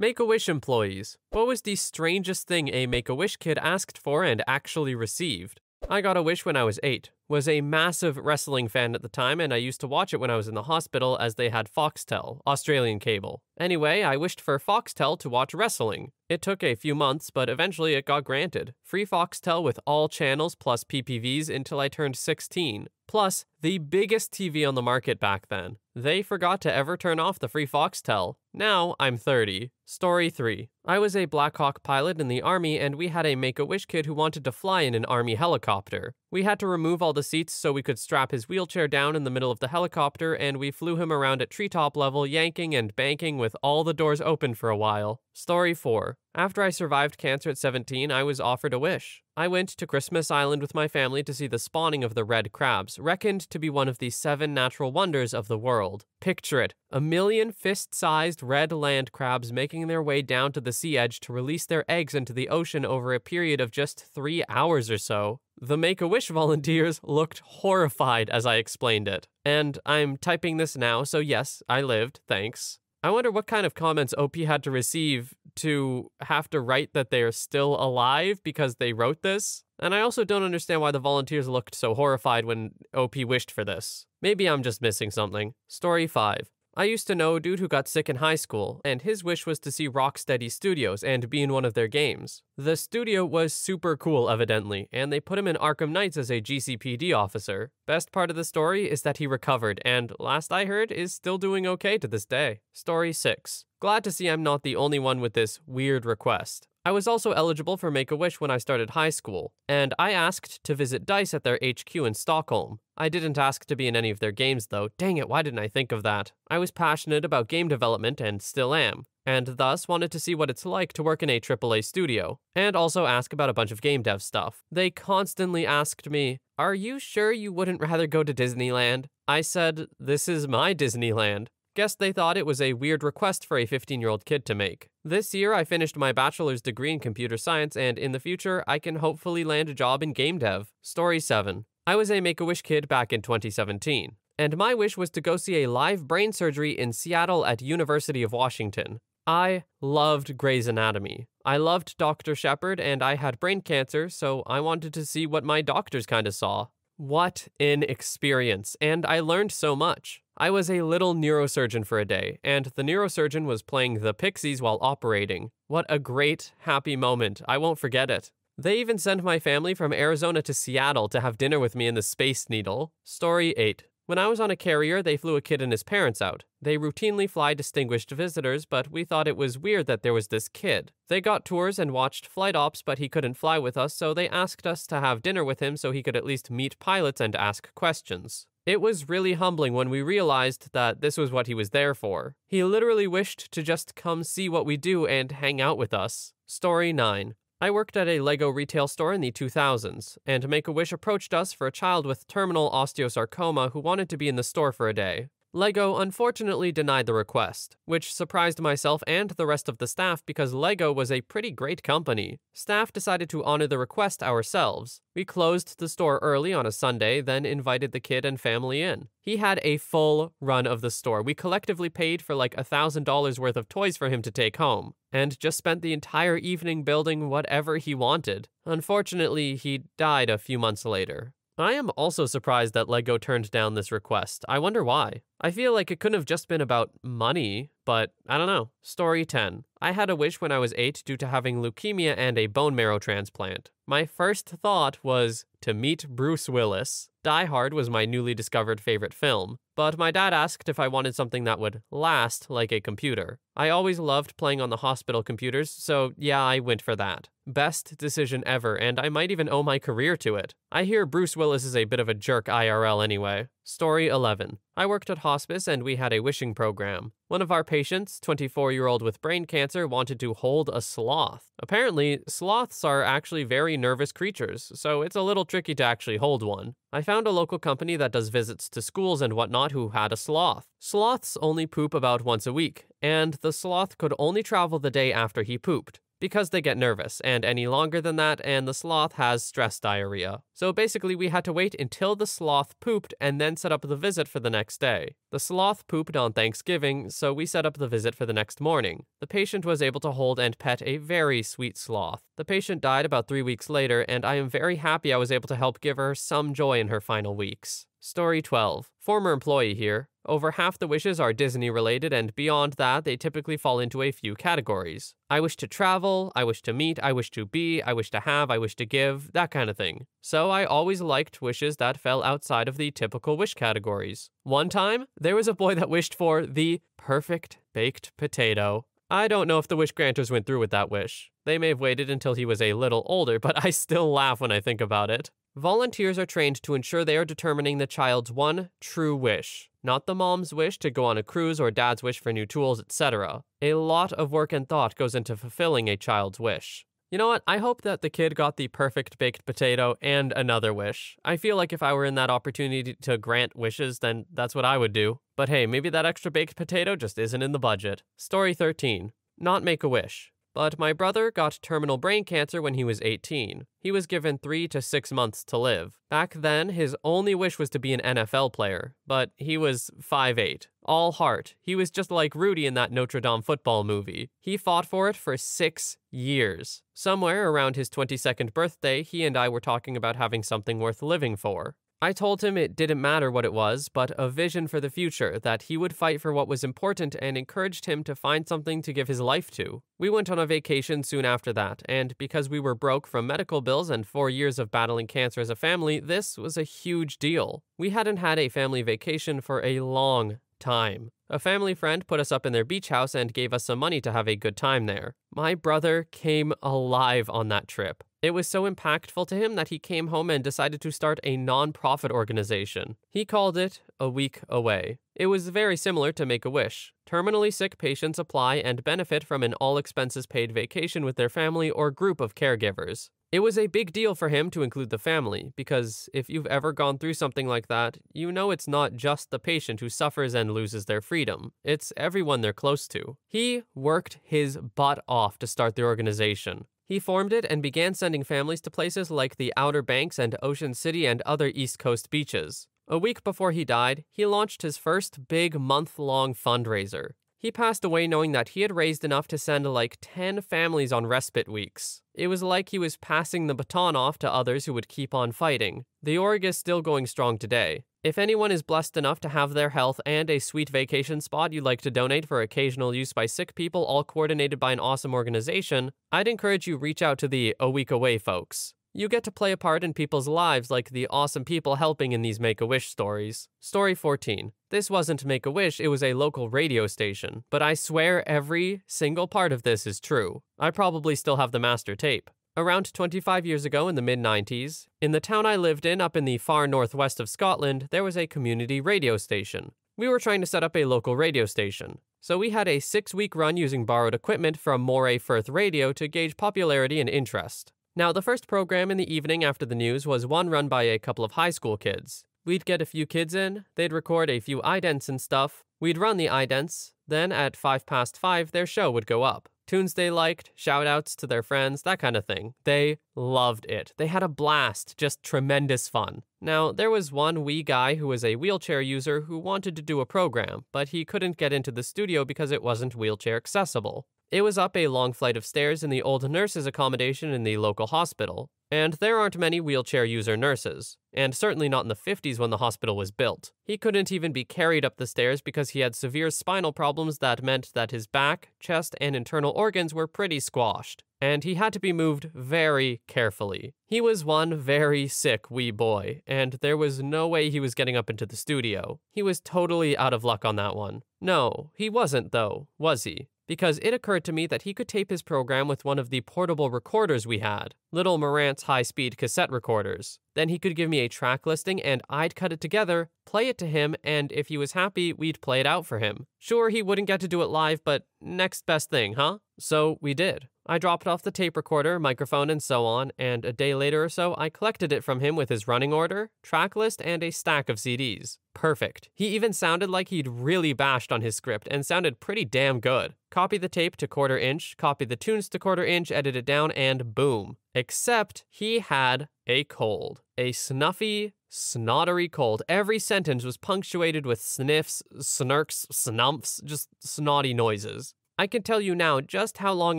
Make a Wish employees. What was the strangest thing a Make a Wish kid asked for and actually received? I got a wish when I was eight. Was a massive wrestling fan at the time, and I used to watch it when I was in the hospital as they had Foxtel, Australian cable. Anyway, I wished for Foxtel to watch wrestling. It took a few months, but eventually it got granted. Free Foxtel with all channels plus PPVs until I turned 16. Plus, the biggest TV on the market back then. They forgot to ever turn off the free Foxtel. Now I'm 30. Story 3. I was a Black Hawk pilot in the Army, and we had a Make a Wish kid who wanted to fly in an Army helicopter. We had to remove all the seats so we could strap his wheelchair down in the middle of the helicopter, and we flew him around at treetop level, yanking and banking with all the doors open for a while. Story 4. After I survived cancer at 17, I was offered a wish. I went to Christmas Island with my family to see the spawning of the red crabs, reckoned to be one of the seven natural wonders of the world. Picture it a million fist sized red land crabs making their way down to the sea edge to release their eggs into the ocean over a period of just three hours or so. The Make a Wish volunteers looked horrified as I explained it. And I'm typing this now, so yes, I lived, thanks. I wonder what kind of comments OP had to receive to have to write that they are still alive because they wrote this. And I also don't understand why the volunteers looked so horrified when OP wished for this. Maybe I'm just missing something. Story 5. I used to know a dude who got sick in high school, and his wish was to see Rocksteady Studios and be in one of their games. The studio was super cool, evidently, and they put him in Arkham Knights as a GCPD officer. Best part of the story is that he recovered, and last I heard, is still doing okay to this day. Story 6. Glad to see I'm not the only one with this weird request. I was also eligible for Make a Wish when I started high school, and I asked to visit DICE at their HQ in Stockholm. I didn't ask to be in any of their games though. Dang it, why didn't I think of that? I was passionate about game development and still am, and thus wanted to see what it's like to work in a AAA studio, and also ask about a bunch of game dev stuff. They constantly asked me, Are you sure you wouldn't rather go to Disneyland? I said, This is my Disneyland. Guess they thought it was a weird request for a 15 year old kid to make. This year, I finished my bachelor's degree in computer science, and in the future, I can hopefully land a job in game dev. Story 7. I was a Make a Wish kid back in 2017, and my wish was to go see a live brain surgery in Seattle at University of Washington. I loved Grey's Anatomy. I loved Dr. Shepherd, and I had brain cancer, so I wanted to see what my doctors kind of saw. What an experience, and I learned so much. I was a little neurosurgeon for a day, and the neurosurgeon was playing the Pixies while operating. What a great, happy moment. I won't forget it. They even sent my family from Arizona to Seattle to have dinner with me in the Space Needle. Story 8. When I was on a carrier, they flew a kid and his parents out. They routinely fly distinguished visitors, but we thought it was weird that there was this kid. They got tours and watched flight ops, but he couldn't fly with us, so they asked us to have dinner with him so he could at least meet pilots and ask questions. It was really humbling when we realized that this was what he was there for. He literally wished to just come see what we do and hang out with us. Story 9. I worked at a Lego retail store in the 2000s, and Make a Wish approached us for a child with terminal osteosarcoma who wanted to be in the store for a day. LEGO unfortunately denied the request, which surprised myself and the rest of the staff because LEGO was a pretty great company. Staff decided to honor the request ourselves. We closed the store early on a Sunday, then invited the kid and family in. He had a full run of the store. We collectively paid for like a $1,000 worth of toys for him to take home, and just spent the entire evening building whatever he wanted. Unfortunately, he died a few months later. I am also surprised that LEGO turned down this request. I wonder why. I feel like it couldn't have just been about money, but I don't know. Story 10. I had a wish when I was 8 due to having leukemia and a bone marrow transplant. My first thought was to meet Bruce Willis. Die Hard was my newly discovered favorite film, but my dad asked if I wanted something that would last like a computer. I always loved playing on the hospital computers, so yeah, I went for that. Best decision ever, and I might even owe my career to it. I hear Bruce Willis is a bit of a jerk IRL anyway. Story 11. I worked at hospice and we had a wishing program. One of our patients, 24 year old with brain cancer, wanted to hold a sloth. Apparently, sloths are actually very nervous creatures, so it's a little tricky to actually hold one. I found a local company that does visits to schools and whatnot who had a sloth. Sloths only poop about once a week, and the sloth could only travel the day after he pooped. Because they get nervous, and any longer than that, and the sloth has stress diarrhea. So basically, we had to wait until the sloth pooped and then set up the visit for the next day. The sloth pooped on Thanksgiving, so we set up the visit for the next morning. The patient was able to hold and pet a very sweet sloth. The patient died about three weeks later, and I am very happy I was able to help give her some joy in her final weeks. Story 12. Former employee here. Over half the wishes are Disney related, and beyond that, they typically fall into a few categories. I wish to travel, I wish to meet, I wish to be, I wish to have, I wish to give, that kind of thing. So I always liked wishes that fell outside of the typical wish categories. One time, there was a boy that wished for the perfect baked potato. I don't know if the wish granters went through with that wish. They may have waited until he was a little older, but I still laugh when I think about it. Volunteers are trained to ensure they are determining the child's one true wish, not the mom's wish to go on a cruise or dad's wish for new tools, etc. A lot of work and thought goes into fulfilling a child's wish. You know what? I hope that the kid got the perfect baked potato and another wish. I feel like if I were in that opportunity to grant wishes, then that's what I would do. But hey, maybe that extra baked potato just isn't in the budget. Story 13 Not make a wish. But my brother got terminal brain cancer when he was 18. He was given three to six months to live. Back then, his only wish was to be an NFL player, but he was 5'8, all heart. He was just like Rudy in that Notre Dame football movie. He fought for it for six years. Somewhere around his 22nd birthday, he and I were talking about having something worth living for. I told him it didn't matter what it was, but a vision for the future, that he would fight for what was important and encouraged him to find something to give his life to. We went on a vacation soon after that, and because we were broke from medical bills and four years of battling cancer as a family, this was a huge deal. We hadn't had a family vacation for a long time. A family friend put us up in their beach house and gave us some money to have a good time there. My brother came alive on that trip. It was so impactful to him that he came home and decided to start a non-profit organization. He called it A Week Away. It was very similar to Make a Wish. Terminally sick patients apply and benefit from an all expenses paid vacation with their family or group of caregivers. It was a big deal for him to include the family, because if you've ever gone through something like that, you know it's not just the patient who suffers and loses their freedom, it's everyone they're close to. He worked his butt off to start the organization. He formed it and began sending families to places like the Outer Banks and Ocean City and other East Coast beaches. A week before he died, he launched his first big month long fundraiser. He passed away knowing that he had raised enough to send like 10 families on respite weeks. It was like he was passing the baton off to others who would keep on fighting. The org is still going strong today. If anyone is blessed enough to have their health and a sweet vacation spot you'd like to donate for occasional use by sick people, all coordinated by an awesome organization, I'd encourage you reach out to the A Week Away folks. You get to play a part in people's lives like the awesome people helping in these Make a Wish stories. Story 14. This wasn't Make a Wish, it was a local radio station, but I swear every single part of this is true. I probably still have the master tape. Around 25 years ago in the mid 90s, in the town I lived in up in the far northwest of Scotland, there was a community radio station. We were trying to set up a local radio station. So we had a six week run using borrowed equipment from Moray Firth Radio to gauge popularity and interest. Now, the first program in the evening after the news was one run by a couple of high school kids. We'd get a few kids in, they'd record a few idents and stuff, we'd run the idents, then at 5 past 5, their show would go up tunes they liked, shout outs to their friends, that kind of thing. They loved it. They had a blast, just tremendous fun. Now, there was one wee guy who was a wheelchair user who wanted to do a program, but he couldn't get into the studio because it wasn't wheelchair accessible. It was up a long flight of stairs in the old nurses' accommodation in the local hospital, and there aren't many wheelchair user nurses, and certainly not in the 50s when the hospital was built. He couldn't even be carried up the stairs because he had severe spinal problems that meant that his back, chest, and internal organs were pretty squashed, and he had to be moved very carefully. He was one very sick wee boy, and there was no way he was getting up into the studio. He was totally out of luck on that one. No, he wasn't, though, was he? Because it occurred to me that he could tape his program with one of the portable recorders we had, little Marantz high speed cassette recorders. Then he could give me a track listing and I'd cut it together, play it to him, and if he was happy, we'd play it out for him. Sure, he wouldn't get to do it live, but next best thing, huh? So we did. I dropped off the tape recorder, microphone, and so on, and a day later or so, I collected it from him with his running order, track list, and a stack of CDs. Perfect. He even sounded like he'd really bashed on his script and sounded pretty damn good. Copy the tape to quarter inch, copy the tunes to quarter inch, edit it down, and boom. Except he had a cold. A snuffy, snottery cold. Every sentence was punctuated with sniffs, snirks, snumps, just snotty noises. I can tell you now just how long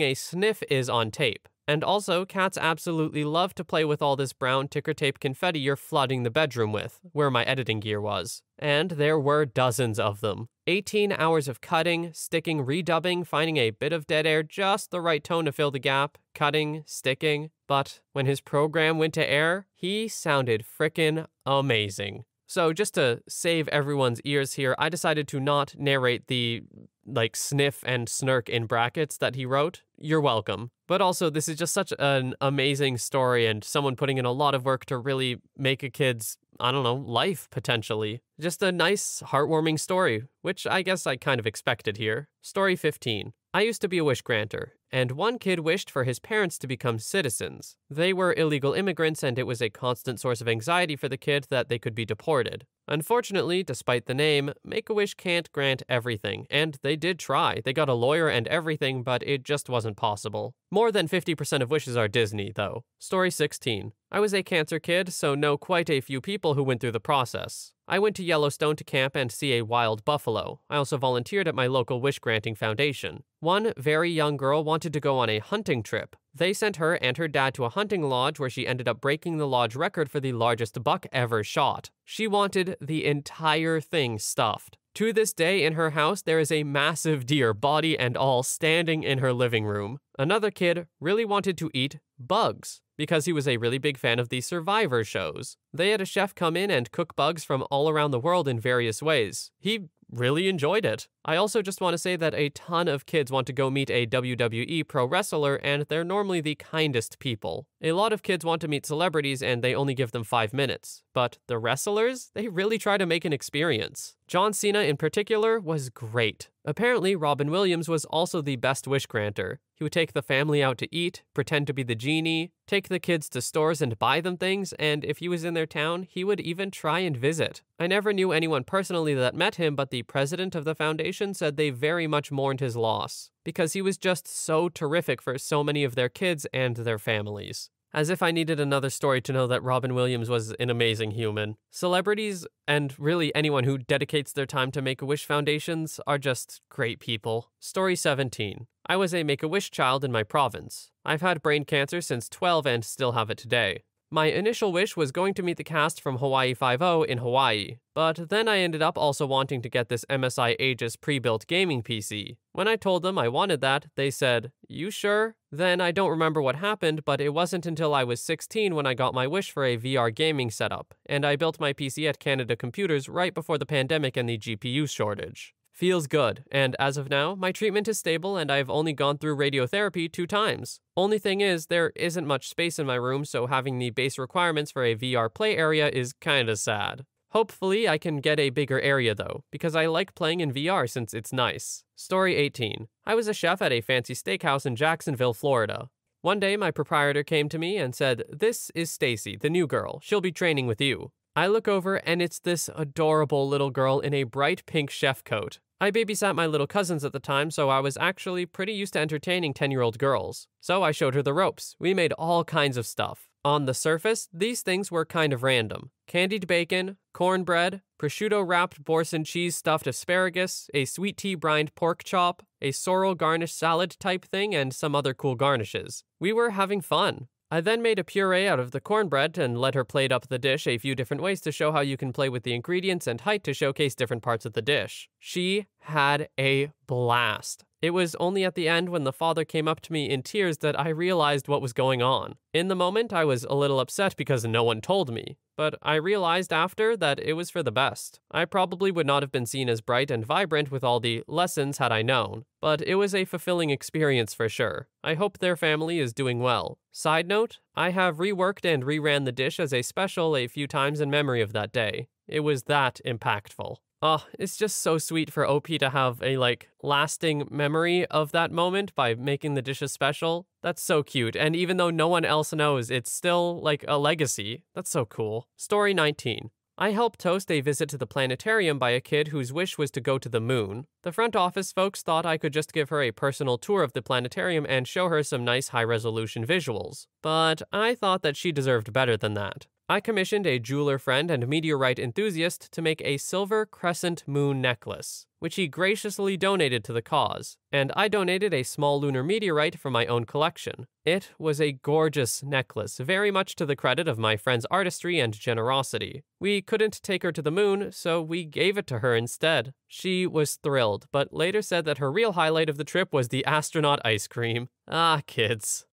a sniff is on tape. And also, cats absolutely love to play with all this brown ticker tape confetti you're flooding the bedroom with, where my editing gear was. And there were dozens of them. 18 hours of cutting, sticking, redubbing, finding a bit of dead air, just the right tone to fill the gap, cutting, sticking. But when his program went to air, he sounded frickin' amazing. So, just to save everyone's ears here, I decided to not narrate the like sniff and snirk in brackets that he wrote. You're welcome. But also, this is just such an amazing story and someone putting in a lot of work to really make a kid's, I don't know, life potentially. Just a nice, heartwarming story, which I guess I kind of expected here. Story 15. I used to be a wish granter, and one kid wished for his parents to become citizens. They were illegal immigrants, and it was a constant source of anxiety for the kid that they could be deported. Unfortunately, despite the name, Make a Wish can't grant everything, and they did try. They got a lawyer and everything, but it just wasn't possible. More than 50% of wishes are Disney, though. Story 16. I was a cancer kid, so know quite a few people who went through the process. I went to Yellowstone to camp and see a wild buffalo. I also volunteered at my local wish granting foundation. One very young girl wanted to go on a hunting trip. They sent her and her dad to a hunting lodge where she ended up breaking the lodge record for the largest buck ever shot. She wanted the entire thing stuffed. To this day, in her house, there is a massive deer, body and all, standing in her living room. Another kid really wanted to eat bugs because he was a really big fan of the Survivor shows. They had a chef come in and cook bugs from all around the world in various ways. He really enjoyed it. I also just want to say that a ton of kids want to go meet a WWE pro wrestler, and they're normally the kindest people. A lot of kids want to meet celebrities, and they only give them five minutes. But the wrestlers, they really try to make an experience. John Cena, in particular, was great. Apparently, Robin Williams was also the best wish granter. He would take the family out to eat, pretend to be the genie, take the kids to stores and buy them things, and if he was in their town, he would even try and visit. I never knew anyone personally that met him, but the president of the foundation said they very much mourned his loss because he was just so terrific for so many of their kids and their families. As if I needed another story to know that Robin Williams was an amazing human. Celebrities, and really anyone who dedicates their time to Make a Wish foundations, are just great people. Story 17. I was a Make a Wish child in my province. I've had brain cancer since 12 and still have it today. My initial wish was going to meet the cast from Hawaii Five-O in Hawaii, but then I ended up also wanting to get this MSI Aegis pre-built gaming PC. When I told them I wanted that, they said, You sure? Then I don't remember what happened, but it wasn't until I was 16 when I got my wish for a VR gaming setup, and I built my PC at Canada Computers right before the pandemic and the GPU shortage. Feels good, and as of now, my treatment is stable and I've only gone through radiotherapy two times. Only thing is, there isn't much space in my room, so having the base requirements for a VR play area is kinda sad. Hopefully, I can get a bigger area though, because I like playing in VR since it's nice. Story 18. I was a chef at a fancy steakhouse in Jacksonville, Florida. One day, my proprietor came to me and said, This is Stacy, the new girl. She'll be training with you. I look over and it's this adorable little girl in a bright pink chef coat. I babysat my little cousins at the time, so I was actually pretty used to entertaining 10 year old girls. So I showed her the ropes. We made all kinds of stuff. On the surface, these things were kind of random candied bacon, cornbread, prosciutto wrapped Boursin cheese stuffed asparagus, a sweet tea brined pork chop, a sorrel garnish salad type thing, and some other cool garnishes. We were having fun. I then made a puree out of the cornbread and let her plate up the dish a few different ways to show how you can play with the ingredients and height to showcase different parts of the dish. She had a blast. It was only at the end when the father came up to me in tears that I realized what was going on. In the moment, I was a little upset because no one told me, but I realized after that it was for the best. I probably would not have been seen as bright and vibrant with all the lessons had I known, but it was a fulfilling experience for sure. I hope their family is doing well. Side note, I have reworked and reran the dish as a special a few times in memory of that day. It was that impactful. Oh, it's just so sweet for OP to have a like lasting memory of that moment by making the dishes special. That's so cute. And even though no one else knows, it's still like a legacy. That's so cool. Story 19. I helped toast a visit to the planetarium by a kid whose wish was to go to the moon. The front office folks thought I could just give her a personal tour of the planetarium and show her some nice high resolution visuals. But I thought that she deserved better than that. I commissioned a jeweler friend and meteorite enthusiast to make a silver crescent moon necklace, which he graciously donated to the cause, and I donated a small lunar meteorite from my own collection. It was a gorgeous necklace, very much to the credit of my friend's artistry and generosity. We couldn't take her to the moon, so we gave it to her instead. She was thrilled, but later said that her real highlight of the trip was the astronaut ice cream. Ah, kids.